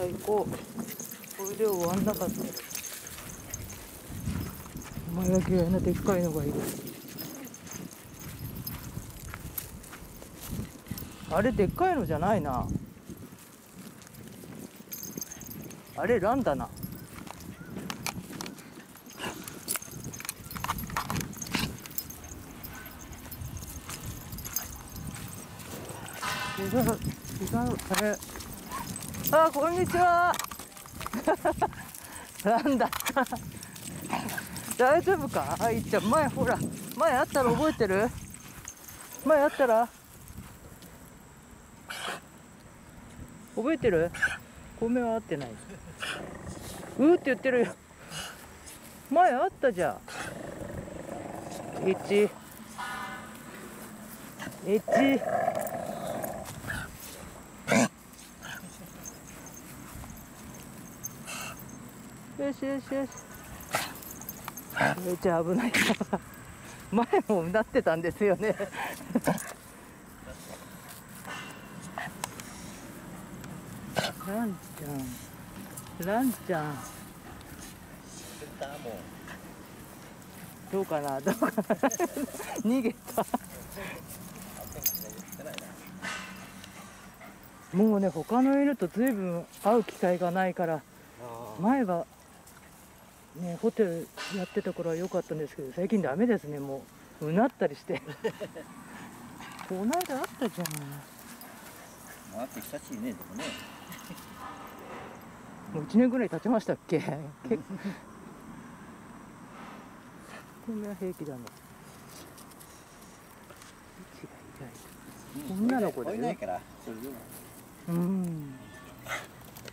あ行こうこれで終わんなかったお前が嫌いなでっかいのがいるあれでっかいのじゃないな。あれランだな。違う違うあれ。あこんにちは。なんだ。大丈夫か？あいっちゃん前ほら前あったら覚えてる？前あったら？覚えてる？米は合ってない。うーって言ってるよ。前あったじゃん。1 1よしよしよし。めっちゃ危ない前もなってたんですよね。ランちゃん。ランちゃん。どうかな？どうかな？逃げた。もうね他の犬と随分会う機会がないから前はねホテルやってた頃は良かったんですけど最近ダメですねもう。うなったりして。この間あったじゃんあって久しいねでもね。もう1年ぐらい経ちましたっけ？結構こんな平気だな。位置が意外と女の子だよ。いないからそれでも。うん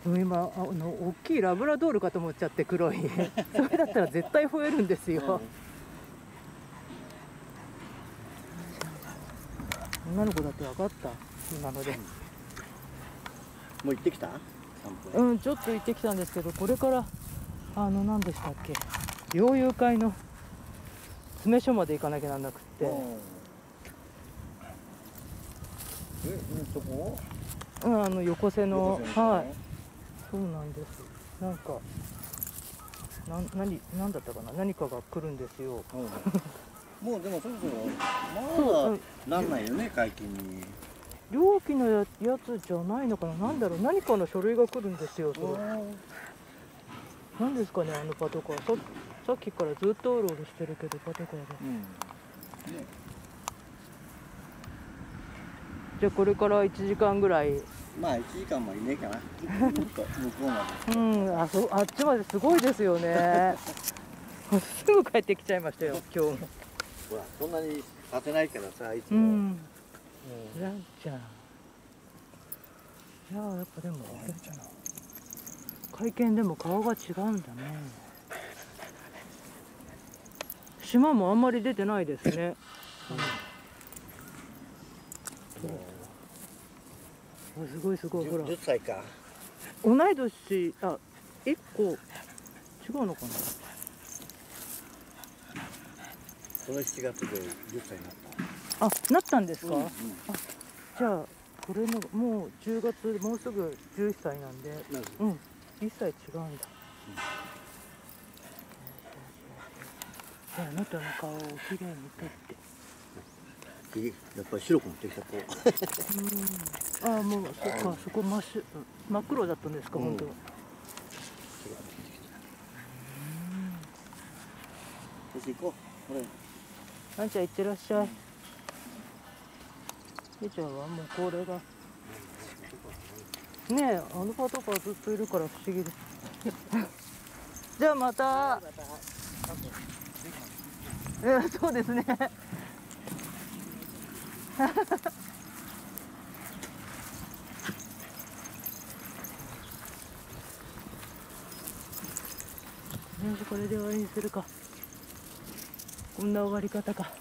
今あの大きいラブラドールかと思っちゃって黒い。それだったら絶対吠えるんですよ、女の子だって分かった？今ので。もう行ってきた？うんちょっと行ってきたんですけどこれからあの何でしたっけ？猟友会の詰め所まで行かなきゃなんなくって、うん。えうんそこ？うん、あの横瀬の横瀬のはいそうなんです。なんかなん何何だったかな？何かが来るんですよ。うん。もうでもそろそろまだなんないよね解禁に。料金のややつじゃないのかな？なんだろう？何かの書類が来るんですよそれ。何ですかねあのパトカー。ささっきからずっとうろうろしてるけどパトカーが。うん。ね。じゃあこれから1時間ぐらいまあ1時間もいねえかな。もっと向こうまで。うん。あそあっちまですごいですよね。すぐ帰ってきちゃいましたよ今日も。ほらそんなに当てないからさいつも、うん。ランちゃんいややっぱでも会見でも顔が違うんだね。島もあんまり出てないですね。あすごいすごいほら。10, 10歳か。同い年。あ一個違うのかな？この7月で10歳になった。あなったんですか、うんうん。じゃあこれのもう10月もうすぐ11歳なんで。うん。1歳違うんだ、じゃああなたの顔をきれいに撮ってひげやっぱり白くなってきたこううん。ああもうそっかそこ真っ白真っ黒だったんですか、うん。本当は。行こうこれ。あんちゃん行ってらっしゃい。みちゃんはもうこれが。ねえあのパトカーずっといるから不思議で。すじゃあまた。うんそうですね よしこれで終わりにするか。こんな終わり方か